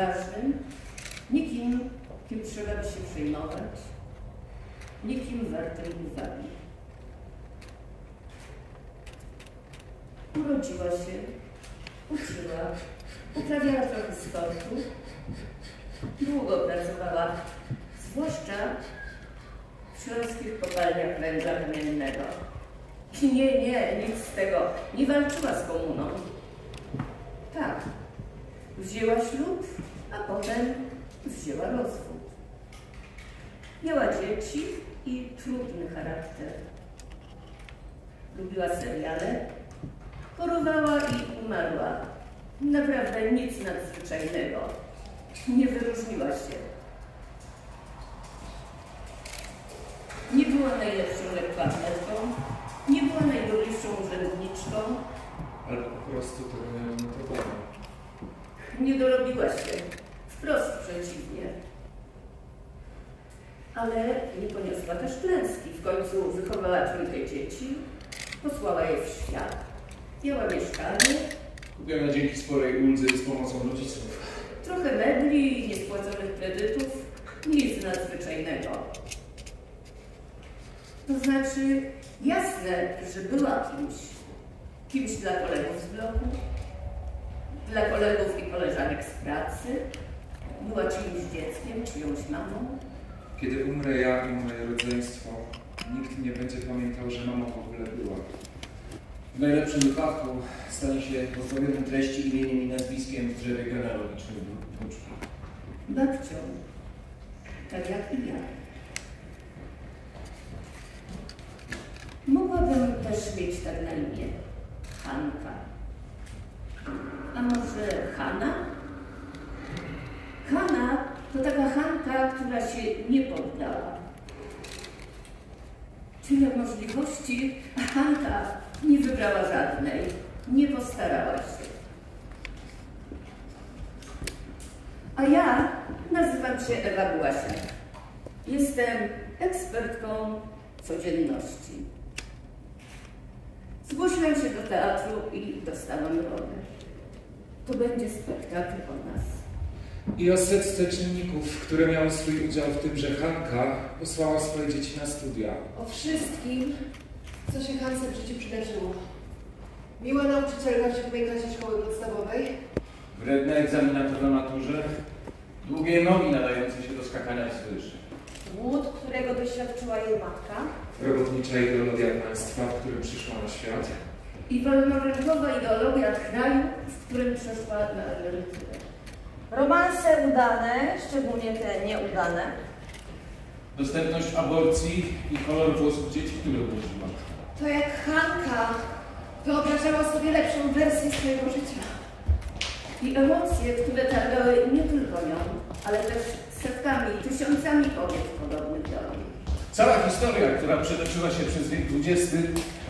ważnym, nikim, kim trzeba by się przejmować, nikim wartym uwagi. Urodziła się, uczyła, uprawiała trochę sportu, długo pracowała, zwłaszcza w śląskich kopalniach węgla kamiennego. Nie, nie, nic z tego. Nie walczyła z komuną. Tak, wzięła ślub, a potem wzięła rozwód. Miała dzieci i trudny charakter. Lubiła seriale, chorowała i umarła. Naprawdę nic nadzwyczajnego. Nie wyróżniła się. Nie była najlepszą lekkoatletką, nie była najdobrzejszą urzędniczką, Ale po prostu tego nie odnotowałem. nie dorobiła się. Wprost przeciwnie. Ale nie poniosła też klęski. W końcu wychowała trójkę dzieci, posłała je w świat. Miała mieszkanie, Kupiona dzięki sporej uldze z pomocą rodziców. trochę mebli i niespłaconych kredytów. Nic nadzwyczajnego. To znaczy, jasne, że była kimś. Kimś dla kolegów z bloku, dla kolegów i koleżanek z pracy. Była czyimś dzieckiem, czyjąś mamą. Kiedy umrę ja i moje rodzeństwo, nikt nie będzie pamiętał, że mama w ogóle była. W najlepszym wypadku stanie się pozbawionym treści imieniem i nazwiskiem w drzewie genealogicznym wnuczki. babcią, tak jak i ja. Mogłabym też mieć tak na imię Hanka. A może Hanna? To taka Hanka, która się nie poddała. Tyle możliwości, a Hanka nie wybrała żadnej, nie postarała się. A ja nazywam się Ewa Błasiak. Jestem ekspertką codzienności. Zgłosiłam się do teatru i dostałam rolę. To będzie spektakl o nas. I o setce czynników, które miały swój udział w tym, że Hanka posłała swoje dzieci na studia. O wszystkim, co się Hance w życiu przydarzyło. Miła nauczycielka w siódmej klasie szkoły podstawowej. Wredny egzaminator na maturze, długie nogi nadające się do skakania wzwyż. Głód, którego doświadczyła jej matka. Robotnicza ideologia państwa, w którym przyszła na świat. I wolnorynkowa ideologia kraju, w którym przeszła na emeryturę. Romanse udane, szczególnie te nieudane. Dostępność aborcji i kolor włosów dzieci, które urodziła. To jak Hanka wyobrażała sobie lepszą wersję swojego życia. I emocje, które targały nie tylko nią, ale też setkami, tysiącami kobiet podobnych do niej. Cała historia, która przetoczyła się przez wiek XX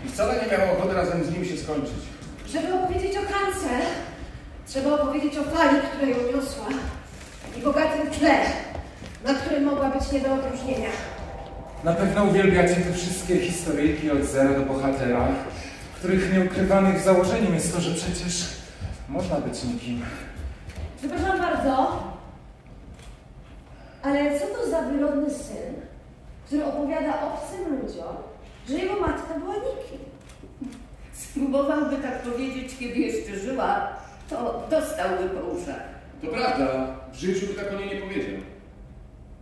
i wcale nie miała ochoty razem z nim się skończyć. Żeby opowiedzieć o Hance, trzeba opowiedzieć o fali, która ją niosła i bogatym tle, na którym mogła być nie do odróżnienia. Na pewno uwielbiacie te wszystkie historyjki od zera do bohatera, których nieukrywanych założeniem jest to, że przecież można być nikim. Przepraszam bardzo, ale co to za wyrodny syn, który opowiada obcym ludziom, że jego matka była nikim? Spróbowałby tak powiedzieć, kiedy jeszcze żyła, to dostałby po uszach. To prawda, w życiu by tak o niej nie powiedział.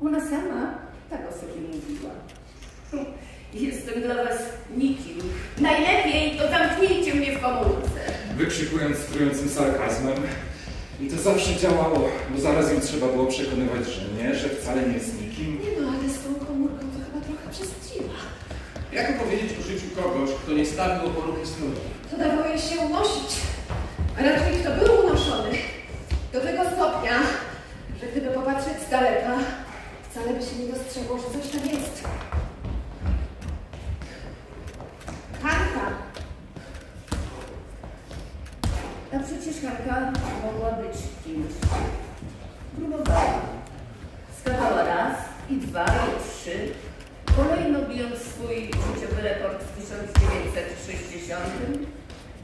Ona sama tak o sobie mówiła. Jestem dla was nikim. Najlepiej to zamknijcie mnie w komórce. Wykrzykując z trującym sarkazmem. I to zawsze działało, bo zaraz ją trzeba było przekonywać, że nie, że wcale nie jest nikim. Nie no, ale z tą komórką to chyba trochę przesadziła. Jak opowiedzieć o życiu kogoś, kto nie stawił oporu historii? To dawało jej się unosić. Raczej kto był unoszony. Do tego stopnia, że gdyby popatrzeć z daleka, wcale by się nie dostrzegło, że coś tam jest. Hanka, A przecież Hanka mogła być kimś. Próbowała. Skakała raz, i dwa, i trzy. Kolejno bijąc swój życiowy rekord w 1960,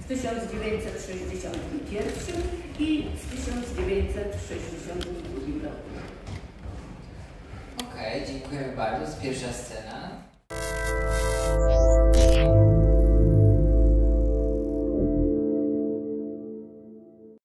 w 1961 i w 1962 roku. Okej, dziękujemy bardzo. To jest pierwsza scena.